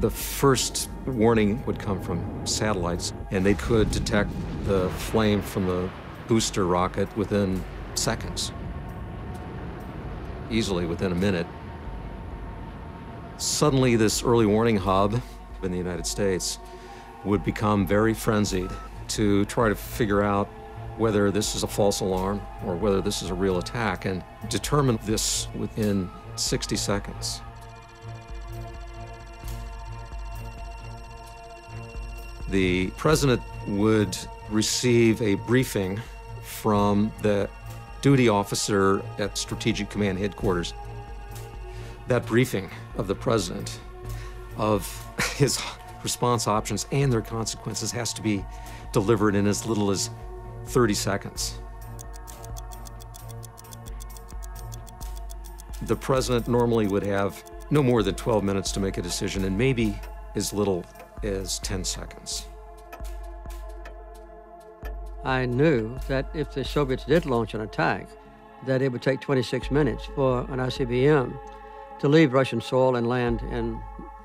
The first warning would come from satellites, and they could detect the flame from the booster rocket within seconds, easily within a minute. Suddenly, this early warning hub in the United States would become very frenzied to try to figure out whether this is a false alarm or whether this is a real attack and determine this within 60 seconds. The president would receive a briefing from the duty officer at Strategic Command Headquarters. That briefing of the president of his response options and their consequences has to be delivered in as little as 30 seconds. The president normally would have no more than 12 minutes to make a decision and maybe as little as 10 seconds. I knew that if the Soviets did launch an attack, that it would take 26 minutes for an ICBM to leave Russian soil and land in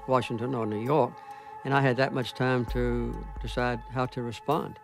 Washington or New York. And I had that much time to decide how to respond.